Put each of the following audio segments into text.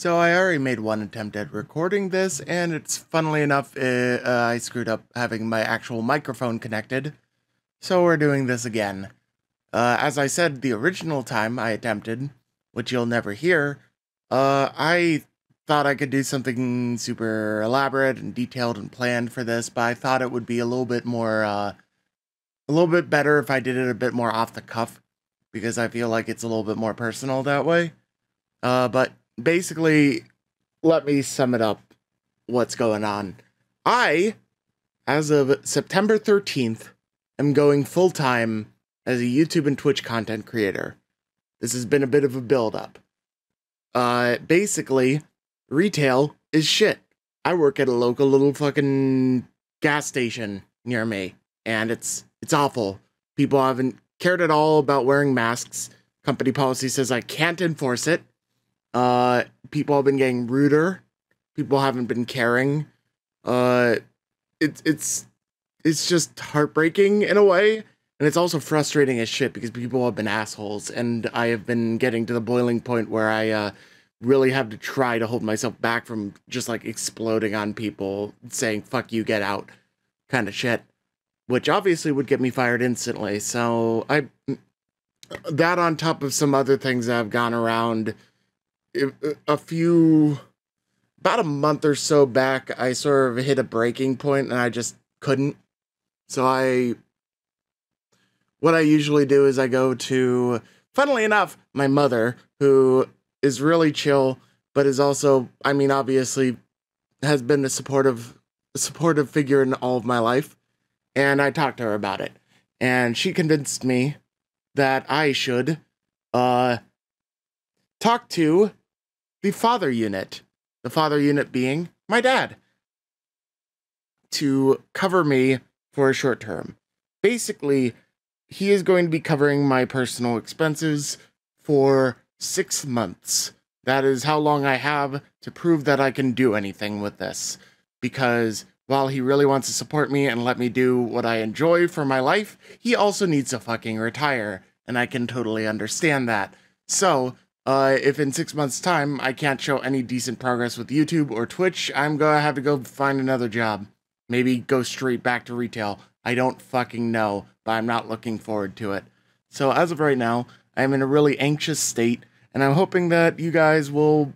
So I already made one attempt at recording this, and it's funnily enough, uh, uh, I screwed up having my actual microphone connected. So we're doing this again. Uh, as I said the original time I attempted, which you'll never hear, uh, I thought I could do something super elaborate and detailed and planned for this, but I thought it would be a little bit more, uh, a little bit better if I did it a bit more off the cuff, because I feel like it's a little bit more personal that way. Uh, but basically, let me sum it up what's going on. I, as of September 13th, am going full time as a YouTube and Twitch content creator. This has been a bit of a build up. Uh, basically, retail is shit. I work at a local little fucking gas station near me, and it's it's awful. People haven't cared at all about wearing masks. Company policy says I can't enforce it. Uh, people have been getting ruder. People haven't been caring. Uh, it's it's it's just heartbreaking in a way, and it's also frustrating as shit because people have been assholes, and I have been getting to the boiling point where I uh, really have to try to hold myself back from just like exploding on people, saying "fuck you, get out," kind of shit, which obviously would get me fired instantly. So I that on top of some other things that have gone around a few about a month or so back i sort of hit a breaking point and i just couldn't. So i what i usually do is i go to funnily enough my mother who is really chill but is also i mean obviously has been a supportive supportive figure in all of my life. And i talked to her about it. And she convinced me that i should uh talk to the father unit, the father unit being my dad, to cover me for a short term. Basically, he is going to be covering my personal expenses for six months. That is how long I have to prove that I can do anything with this. Because while he really wants to support me and let me do what I enjoy for my life, he also needs to fucking retire. And I can totally understand that. So, uh, if in six months' time I can't show any decent progress with YouTube or Twitch, I'm gonna have to go find another job. Maybe go straight back to retail. I don't fucking know, but I'm not looking forward to it. So as of right now, I'm in a really anxious state, and I'm hoping that you guys will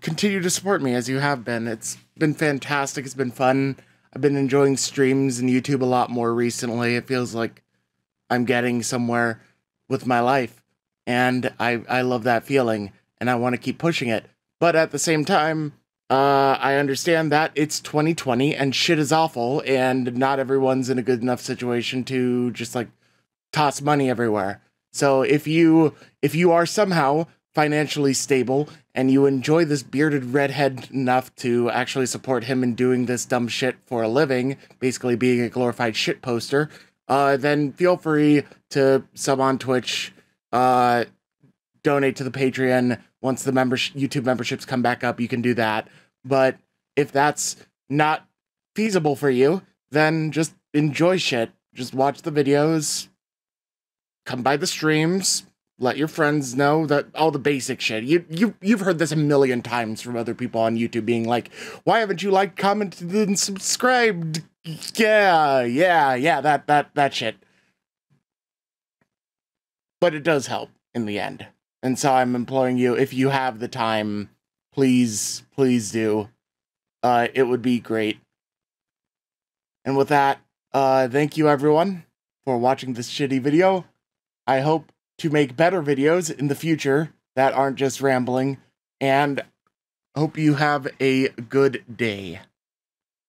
continue to support me as you have been. It's been fantastic. It's been fun. I've been enjoying streams and YouTube a lot more recently. It feels like I'm getting somewhere with my life and I I love that feeling, and I want to keep pushing it. But at the same time, uh, I understand that it's 2020 and shit is awful, and not everyone's in a good enough situation to just like toss money everywhere. So if you if you are somehow financially stable and you enjoy this bearded redhead enough to actually support him in doing this dumb shit for a living, basically being a glorified shit poster, uh, then feel free to sub on Twitch uh, donate to the Patreon. Once the membership YouTube memberships come back up, you can do that. But if that's not feasible for you, then just enjoy shit. Just watch the videos, come by the streams, let your friends know that all the basic shit. You you you've heard this a million times from other people on YouTube being like, "Why haven't you liked, commented, and subscribed?" Yeah, yeah, yeah, that that that shit but it does help in the end. And so I'm imploring you, if you have the time, please, please do. Uh, it would be great. And with that, uh, thank you everyone for watching this shitty video. I hope to make better videos in the future that aren't just rambling, and hope you have a good day.